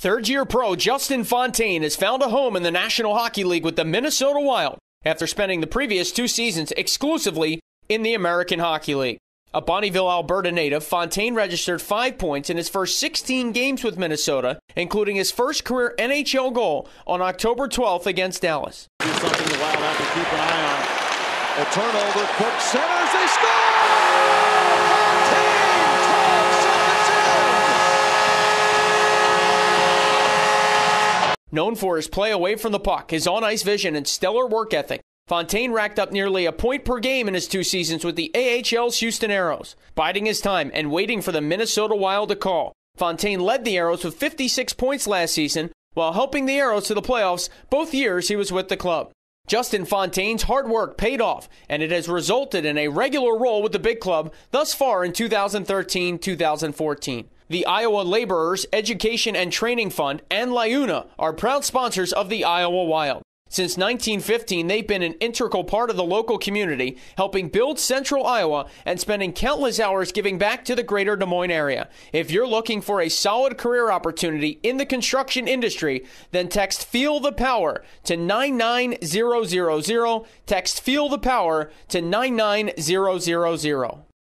Third year pro Justin Fontaine has found a home in the National Hockey League with the Minnesota Wild after spending the previous two seasons exclusively in the American Hockey League. A Bonnyville, Alberta native, Fontaine registered five points in his first 16 games with Minnesota, including his first career NHL goal on October 12th against Dallas. Something the Wild have to keep an eye on. A turnover, quick centers, they score! Known for his play away from the puck, his on ice vision, and stellar work ethic, Fontaine racked up nearly a point per game in his two seasons with the AHL's Houston Aeros. Biding his time and waiting for the Minnesota Wild to call, Fontaine led the Aeros with 56 points last season while helping the Aeros to the playoffs both years he was with the club. Justin Fontaine's hard work paid off, and it has resulted in a regular role with the big club thus far in 2013 2014. The Iowa Laborers Education and Training Fund and LIUNA are proud sponsors of the Iowa Wild. Since 1915, they've been an integral part of the local community, helping build central Iowa and spending countless hours giving back to the greater Des Moines area. If you're looking for a solid career opportunity in the construction industry, then text Feel the Power to 99000. Text Feel the Power to 99000.